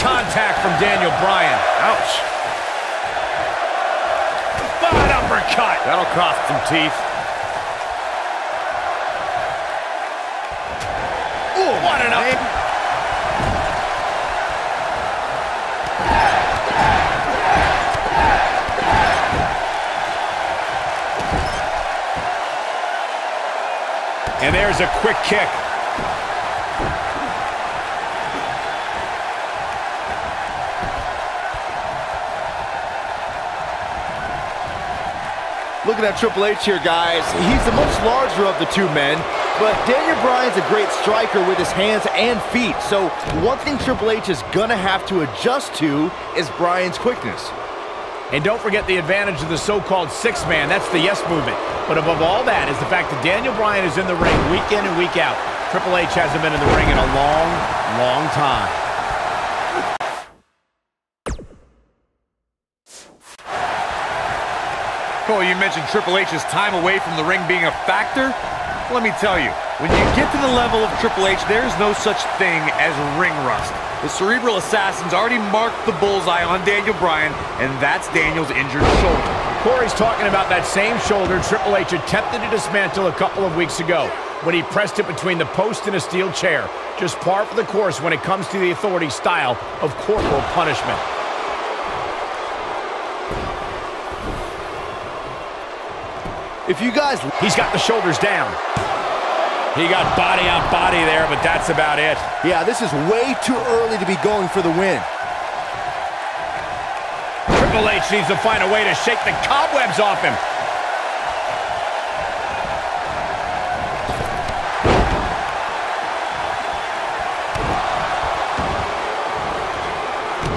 contact from Daniel Bryan. Ouch. Bad uppercut. That'll cost some teeth. Ooh, what an up. And there's a quick kick. Looking at Triple H here, guys, he's the much larger of the two men, but Daniel Bryan's a great striker with his hands and feet, so one thing Triple H is gonna have to adjust to is Bryan's quickness. And don't forget the advantage of the so-called six-man. That's the yes movement. But above all that is the fact that Daniel Bryan is in the ring week in and week out. Triple H hasn't been in the ring in a long, long time. Cole, you mentioned Triple H's time away from the ring being a factor. Let me tell you, when you get to the level of Triple H, there's no such thing as ring rust. The Cerebral Assassins already marked the bullseye on Daniel Bryan, and that's Daniel's injured shoulder. Corey's talking about that same shoulder Triple H attempted to dismantle a couple of weeks ago when he pressed it between the post and a steel chair. Just par for the course when it comes to the authority style of corporal punishment. If you guys... He's got the shoulders down. He got body on body there, but that's about it. Yeah, this is way too early to be going for the win. Triple H needs to find a way to shake the cobwebs off him.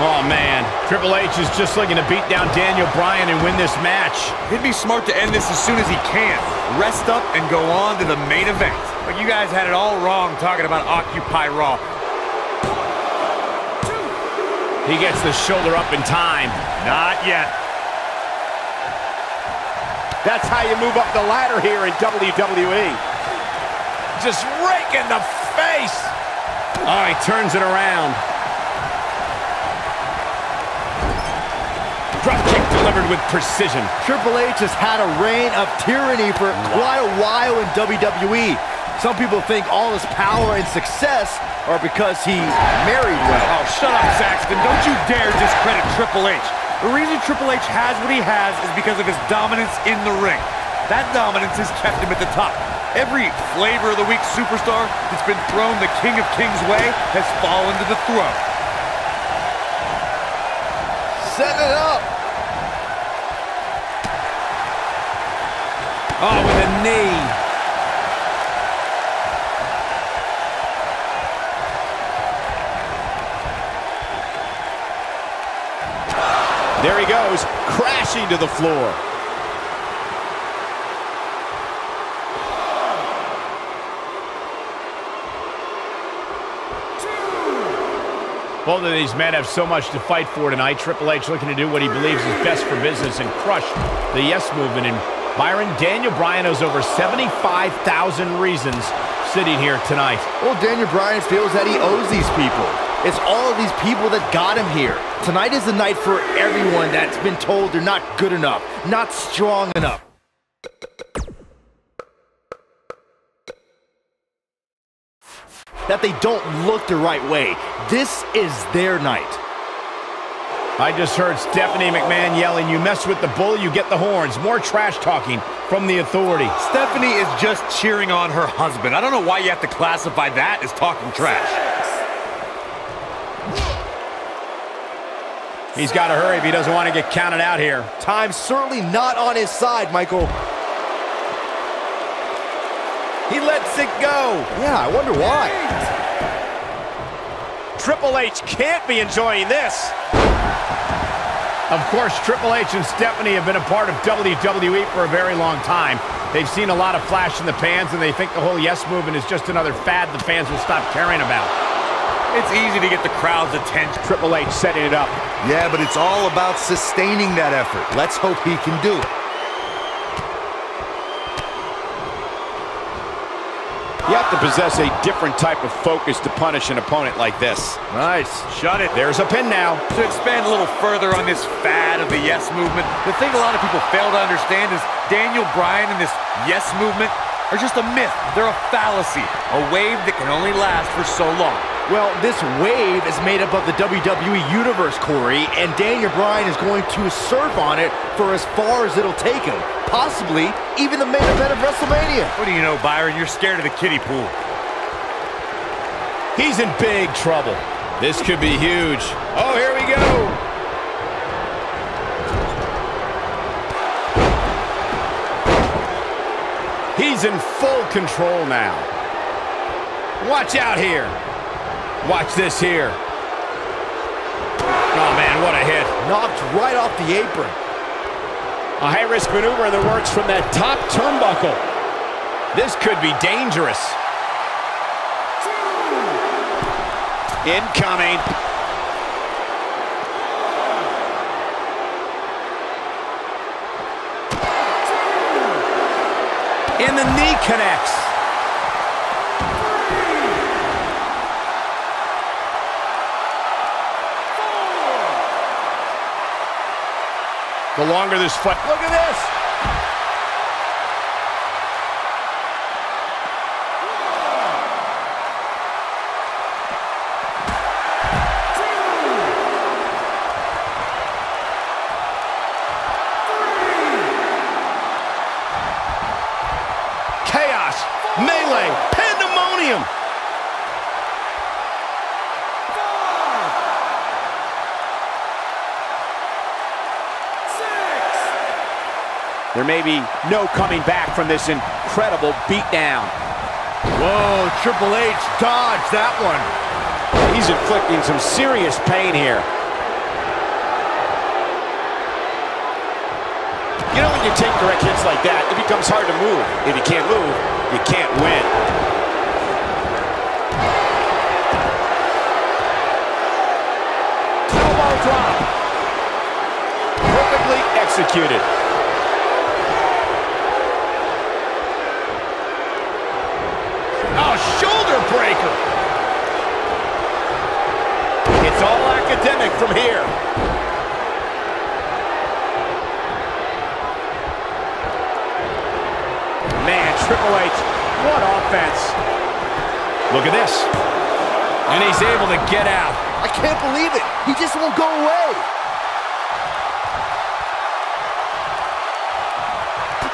Oh, man. Triple H is just looking to beat down Daniel Bryan and win this match. He'd be smart to end this as soon as he can. Rest up and go on to the main event. But you guys had it all wrong talking about Occupy Raw. He gets the shoulder up in time. Not yet. That's how you move up the ladder here in WWE. Just rake in the face. Oh, he turns it around. Drop kick delivered with precision. Triple H has had a reign of tyranny for quite a while in WWE. Some people think all his power and success are because he married well. Oh, shut up, Saxton. Don't you dare discredit Triple H. The reason Triple H has what he has is because of his dominance in the ring. That dominance has kept him at the top. Every flavor of the week superstar that's been thrown the King of Kings way has fallen to the throne. Set it up. Oh, with a knee. There he goes, crashing to the floor. Both of these men have so much to fight for tonight. Triple H looking to do what he believes is best for business and crush the yes movement. And Byron, Daniel Bryan has over 75,000 reasons sitting here tonight. Well, Daniel Bryan feels that he owes these people. It's all of these people that got him here. Tonight is the night for everyone that's been told they're not good enough, not strong enough. That they don't look the right way. This is their night. I just heard Stephanie McMahon yelling, you mess with the bull, you get the horns. More trash talking from the authority. Stephanie is just cheering on her husband. I don't know why you have to classify that as talking trash. He's got to hurry if he doesn't want to get counted out here. Time's certainly not on his side, Michael. He lets it go. Yeah, I wonder why. Triple H can't be enjoying this. Of course, Triple H and Stephanie have been a part of WWE for a very long time. They've seen a lot of flash in the pans, and they think the whole yes movement is just another fad the fans will stop caring about. It's easy to get the crowd's attention. Triple H setting it up. Yeah, but it's all about sustaining that effort. Let's hope he can do it. You have to possess a different type of focus to punish an opponent like this. Nice. Shut it. There's a pin now. To expand a little further on this fad of the yes movement, the thing a lot of people fail to understand is Daniel Bryan and this yes movement are just a myth. They're a fallacy, a wave that can only last for so long. Well, this wave is made up of the WWE Universe, Corey, and Daniel Bryan is going to surf on it for as far as it'll take him. Possibly even the main event of WrestleMania. What do you know, Byron? You're scared of the kiddie pool. He's in big trouble. This could be huge. Oh, here we go. He's in full control now. Watch out here. Watch this here. Oh, man, what a hit. Knocked right off the apron. A high-risk maneuver in the works from that top turnbuckle. This could be dangerous. Incoming. And the knee connects. The longer this fight, look at this. Chaos, melee, pandemonium. There may be no coming back from this incredible beatdown. Whoa, Triple H dodged that one. He's inflicting some serious pain here. You know when you take direct hits like that, it becomes hard to move. If you can't move, you can't win. Elbow drop. Perfectly executed. Oh, shoulder breaker. It's all academic from here. Man, Triple H, what offense. Look at this. And he's able to get out. I can't believe it. He just won't go away.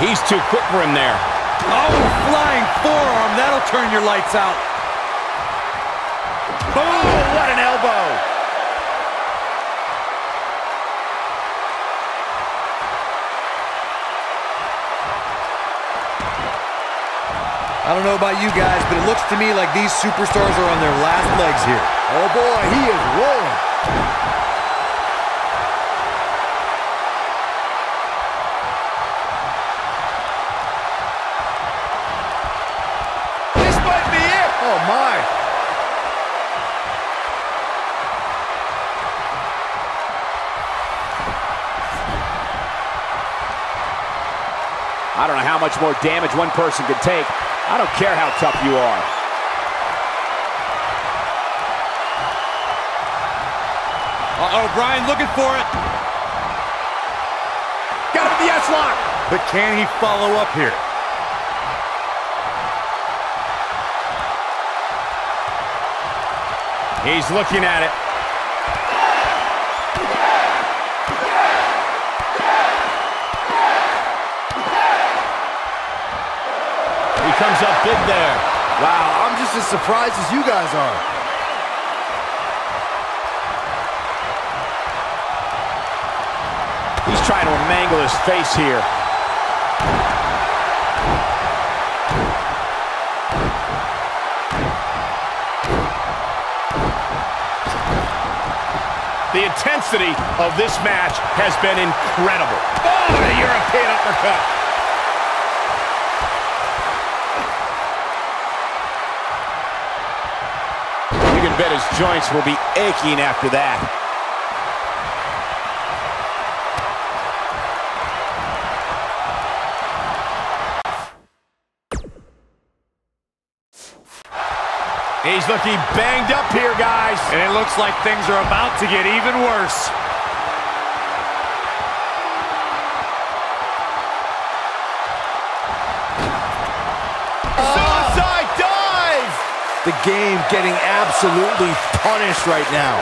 He's too quick for him there. Oh, flying forearm. That'll turn your lights out. Oh, what an elbow. I don't know about you guys, but it looks to me like these superstars are on their last legs here. Oh boy, he is rolling. Much more damage one person can take. I don't care how tough you are. Uh-oh, Bryan looking for it. Got him with the Yes Lock. But can he follow up here? He's looking at it. He comes up big there. Wow, I'm just as surprised as you guys are. He's trying to mangle his face here. The intensity of this match has been incredible. Oh, the European uppercut. Bet his joints will be aching after that. He's looking banged up here, guys. And it looks like things are about to get even worse. The game getting absolutely punished right now.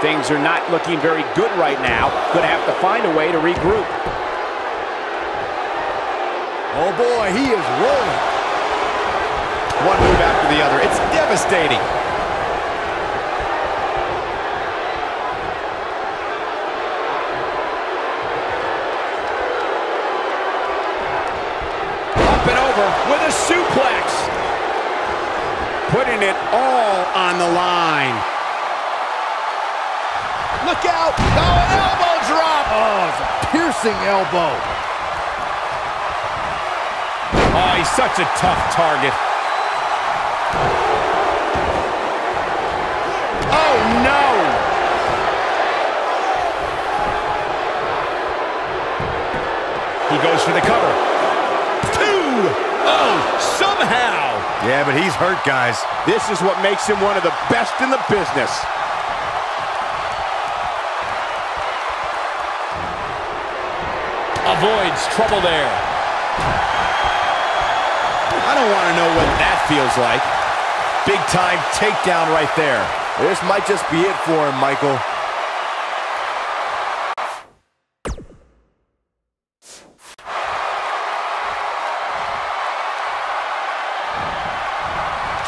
Things are not looking very good right now. To have to find a way to regroup. Oh boy, he is rolling. One move after the other. It's devastating. Up and over with a suplex. Putting it all on the line. Look out! Oh, an elbow drop! Oh, it's a piercing elbow. Oh, he's such a tough target. Oh, no! He goes for the cover. Two! Oh, somehow! Yeah, but he's hurt, guys. This is what makes him one of the best in the business. Avoids trouble there. I don't want to know what that feels like. Big time takedown right there. This might just be it for him, Michael.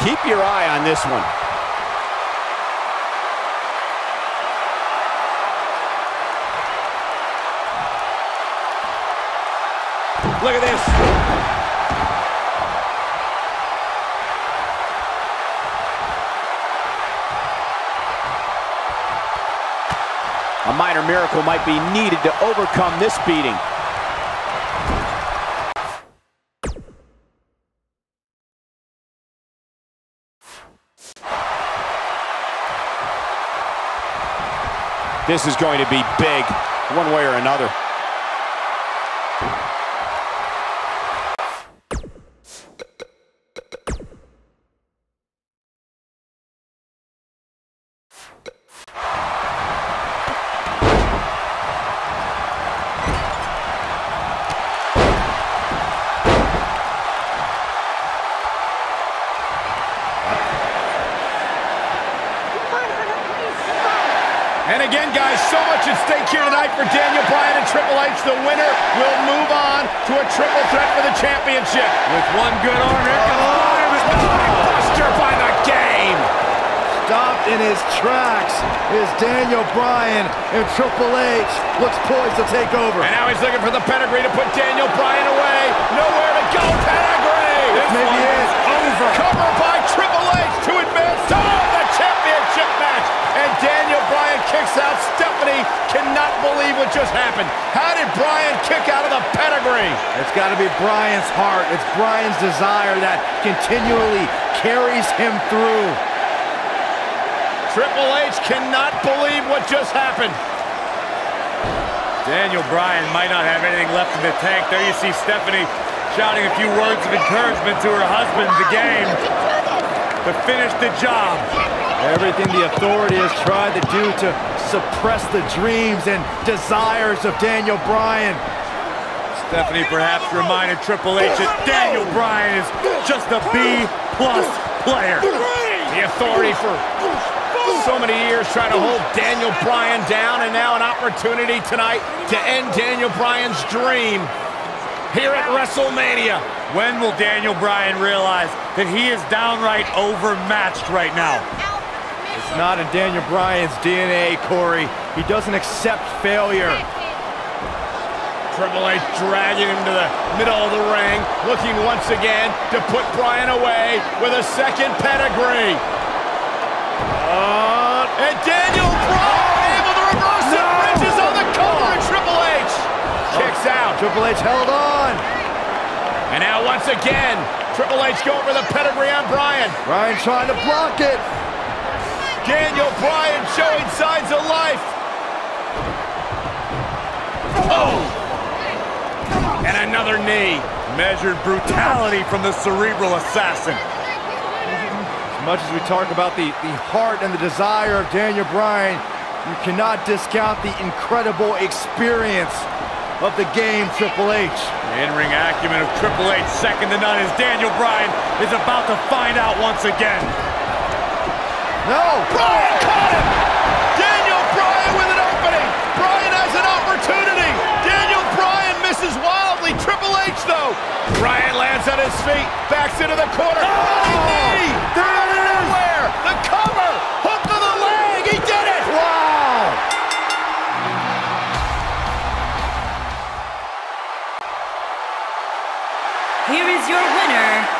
Keep your eye on this one. Look at this. A minor miracle might be needed to overcome this beating. This is going to be big, one way or another. Guys, so much at stake here tonight for Daniel Bryan and Triple H. The winner will move on to a triple threat for the championship. With one good arm, here comes oh. Bryan with Buster by the game. Stopped in his tracks is Daniel Bryan, and Triple H looks poised to take over. And now he's looking for the pedigree to put Daniel Bryan away. Nowhere to go, pedigree. This may be it. Over. Cover by Triple H to advance to the championship match. And Daniel Bryan kicks out. Stephanie cannot believe what just happened. How did Bryan kick out of the pedigree? It's got to be Bryan's heart. It's Bryan's desire that continually carries him through. Triple H cannot believe what just happened. Daniel Bryan might not have anything left in the tank. There you see Stephanie shouting a few words of encouragement to her husband, the game, to finish the job. Everything the authority has tried to do to suppress the dreams and desires of Daniel Bryan. Stephanie perhaps reminded Triple H that Daniel Bryan is just a B-plus player. The authority for so many years trying to hold Daniel Bryan down, and now an opportunity tonight to end Daniel Bryan's dream here at WrestleMania. When will Daniel Bryan realize that he is downright overmatched right now? It's not in Daniel Bryan's DNA, Corey. He doesn't accept failure. Triple H dragging him to the middle of the ring, looking once again to put Bryan away with a second pedigree. Uh, and Daniel Bryan able to reverse it. Bridges on the cover and Triple H kicks out. Triple H held on. And now once again, Triple H going for the pedigree on Bryan. Bryan trying to block it. Daniel Bryan showing signs of life. Oh! And another knee. Measured brutality from the cerebral assassin. As much as we talk about the, the heart and the desire of Daniel Bryan, you cannot discount the incredible experience of the game, Triple H. The in-ring acumen of Triple H, second to none, as Daniel Bryan is about to find out once again. No! Bryan caught him! Daniel Bryan with an opening! Bryan has an opportunity! Daniel Bryan misses wildly. Triple H, though. Bryan lands on his feet, backs into the corner. Running knee! There it is! Where? The cover! Hook to the leg! He did it! Wow! Here is your winner,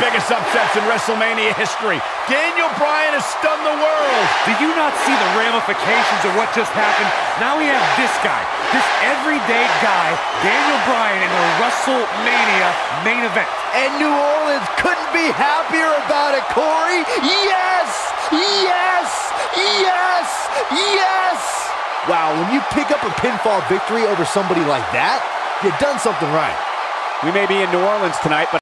biggest upsets in WrestleMania history. Daniel Bryan has stunned the world. Did you not see the ramifications of what just happened? Now we have this guy, this everyday guy, Daniel Bryan in the WrestleMania main event. And New Orleans couldn't be happier about it, Corey. Yes! Yes! Yes! Yes! Wow, when you pick up a pinfall victory over somebody like that, you've done something right. We may be in New Orleans tonight, but